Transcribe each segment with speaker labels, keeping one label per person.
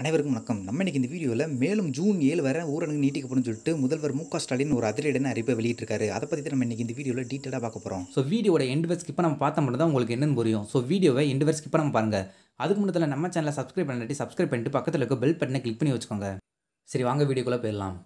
Speaker 1: அனைவருக்கும் வணக்கம். நம்ம இன்றைக்கி இந்த வீடியோவில் மேலும் ஜூன் ஏழு வரை ஊரடங்கு நீட்டிக்கப்படும் சொல்லிட்டு முதல்வர் மு க ஸ்டாலின் ஒரு அதிரடியான அறிப்பை வெளியிட்டிருக்காரு. அதை பற்றி தான் நம்ம இன்றைக்கி இந்த வீடியோவில் டீட்டெயிலாக பார்க்க போகிறோம்
Speaker 2: ஸோ வீடியோட எண்டு வரை ஸ்கிப் நம்ம பார்த்த மட்டும் தான் உங்களுக்கு என்னென்னு புரியும். ஸோ வீடியோவை எண்டு வரை ஸ்கிப் பண்ணாம பாருங்கள் அதுக்கு முன்னத்தில் நம்ம சேனலை சப்ஸ்கிரைப் பண்ணிட்டு சப்ஸ்கிரைப் பண்ணிட்டு பக்கத்தில் இருக்க பெல் பட்டனை கிளிக் பண்ணி வச்சுக்கோங்க. சரி வாங்க வீடியோக்குள்ளே போயிடலாம்.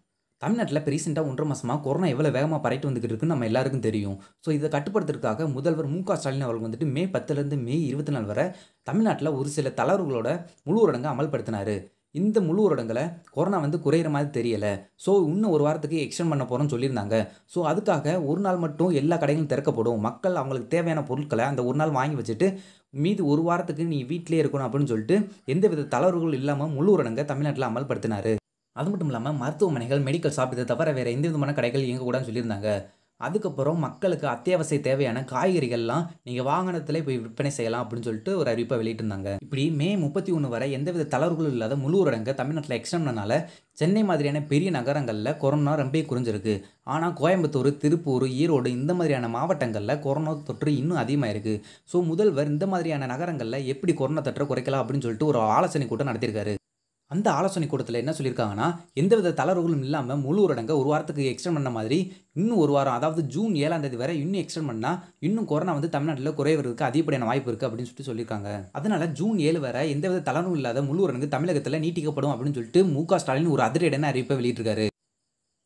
Speaker 2: தமிழ்நாட்டில் இப்போ ரீசெண்டாக ஒன்றரை மாதமாக கொரோனா எவ்வளோ வேகமாக பரவிட்டு வந்துகிட்டு இருக்குன்னு நம்ம எல்லாருக்கும் தெரியும். ஸோ இதை கட்டுப்படுத்துறதுக்காக முதல்வர் மு க ஸ்டாலின் அவர்கள் வந்துட்டு மே பத்துலேருந்து மே இருபத்தி நாலு வரை தமிழ்நாட்டில் ஒரு சில தளர்வுகளோட முழு ஊரடங்கு அமல்படுத்தினார். இந்த முழு ஊரடங்கில் கொரோனா வந்து குறையிற மாதிரி தெரியலை. ஸோ இன்னும் ஒரு வாரத்துக்கு எக்ஸ்டெண்ட் பண்ண போகிறோம்னு சொல்லியிருந்தாங்க. ஸோ அதுக்காக ஒரு நாள் மட்டும் எல்லா கடைகளும் திறக்கப்படும். மக்கள் அவங்களுக்கு தேவையான பொருட்களை அந்த ஒரு நாள் வாங்கி வச்சுட்டு மீது ஒரு வாரத்துக்கு நீ வீட்டிலே இருக்கணும் அப்படின்னு சொல்லிட்டு எந்தவித தளர்வுகள் இல்லாமல் முழு ஊரடங்கை தமிழ்நாட்டில் அமல்படுத்தினார். அது மட்டும் இல்லாமல் மருத்துவமனைகள் மெடிக்கல் ஷாப் இதை தவிர வேறு எந்த விதமான கடைகள் இயங்கக்கூடாதுன்னு சொல்லியிருந்தாங்க. அதுக்கப்புறம் மக்களுக்கு அத்தியாவசிய தேவையான காய்கறிகள்லாம் நீங்கள் வாகனத்தில் போய் விற்பனை செய்யலாம் அப்படின்னு சொல்லிட்டு ஒரு அறிவிப்பை வெளியிட்டிருந்தாங்க. இப்படி மே முப்பத்தி ஒன்று வரை எந்தவித தளர்வுகளும் இல்லாத முழு ஊரடங்கு தமிழ்நாட்டில் எக்ஸ்டெண்ட் சென்னை மாதிரியான பெரிய நகரங்களில் கொரோனா ரொம்ப குறைஞ்சிருக்கு. ஆனால் கோயம்புத்தூர் திருப்பூர் ஈரோடு இந்த மாதிரியான மாவட்டங்களில் கொரோனா தொற்று இன்னும் அதிகமாக இருக்குது ஸோ முதல்வர் இந்த மாதிரியான நகரங்களில் எப்படி கொரோனா தொற்றை குறைக்கலாம் அப்படின்னு சொல்லிட்டு ஒரு ஆலோசனை கூட்டம் நடத்தியிருக்காரு. அந்த ஆலோசனை கூட்டத்தில் என்ன சொல்லியிருக்காங்கன்னா எந்தவித தளர்வுகளும் இல்லாமல் முழு ஊரடங்கை ஒரு வாரத்துக்கு எக்ஸ்டெண்ட் பண்ண மாதிரி இன்னும் ஒரு வாரம் அதாவது ஜூன் ஏழாம் தேதி வரை இன்னும் எக்ஸ்டெண்ட் பண்ணால் இன்னும் கொரோனா வந்து தமிழ்நாட்டில் குறைவதற்கு அதிகப்படியான வாய்ப்பு இருக்குது அப்படின்னு சொல்லிட்டு சொல்லியிருக்காங்க. அதனால ஜூன் ஏழு வரை எந்தவித தளர்வும் இல்லாத முழு ஊரடங்கு தமிழகத்தில் நீட்டிக்கப்படும் அப்படின்னு சொல்லிட்டு மு ஸ்டாலின் ஒரு அதிரடியான அறிவிப்பை வெளியிட்டிருக்காரு.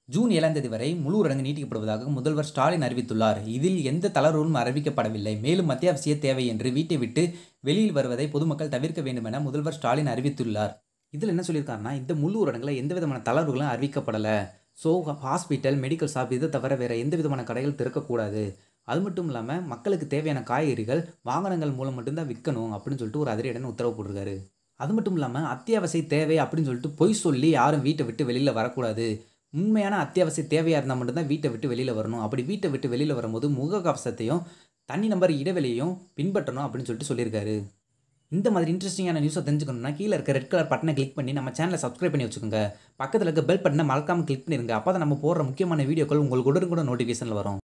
Speaker 2: ஜூன் ஏழாம் தேதி வரை முழு ஊரடங்கு நீட்டிக்கப்படுவதாக முதல்வர் ஸ்டாலின் அறிவித்துள்ளார். இதில் எந்த தளர்வும் அறிவிக்கப்படவில்லை. மேலும் அத்தியாவசிய தேவை என்று வீட்டை விட்டு வெளியில் வருவதை பொதுமக்கள் தவிர்க்க வேண்டும் என முதல்வர் ஸ்டாலின் அறிவித்துள்ளார். இதில் என்ன சொல்லியிருக்காருன்னா இந்த முழு ஊரடங்கில் எந்த விதமான தளர்வுகளும் அறிவிக்கப்படலை. ஸோ ஹாஸ்பிட்டல் மெடிக்கல் ஷாப் இதை தவிர வேறு எந்த விதமான கடைகள் திறக்கக்கூடாது. அது மட்டும் இல்லாமல் மக்களுக்கு தேவையான காய்கறிகள் வாகனங்கள் மூலம் மட்டும்தான் விற்கணும் அப்படின்னு சொல்லிட்டு ஒரு அதிரடியான உத்தரவு போட்டிருக்காரு. அது மட்டும் இல்லாமல் அத்தியாவசிய தேவை அப்படின்னு சொல்லிட்டு பொய் சொல்லி யாரும் வீட்டை விட்டு வெளியில் வரக்கூடாது. உண்மையான அத்தியாவசிய தேவையாக இருந்தால் மட்டும்தான் வீட்டை விட்டு வெளியில் வரணும். அப்படி வீட்டை விட்டு வெளியில் வரும்போது முகக்கவசத்தையும் தனி நம்பர் இடைவெளியையும் பின்பற்றணும் அப்படின்னு சொல்லிட்டு சொல்லியிருக்காரு. இந்த மாதிரி இன்ட்ரெஸ்டிங்கான நியூஸை தெரிஞ்சுக்கணும்னா கீழே இருக்க ரெட் கலர் பட்டனை கிளிக் பண்ணி நம்ம சேனலை சப்ஸ்கிரைப் பண்ணி வச்சுக்கோங்க. பக்கத்தில் இருக்க பெல் பட்டனை மறக்காமல் கிளிக் பண்ணிருங்க. அப்போ தான் நம்ம போடுற முக்கியமான வீடியோக்கள் உங்களுக்கு உடனுக்குடன் நோட்டிஃபிகேஷனில் வரும்.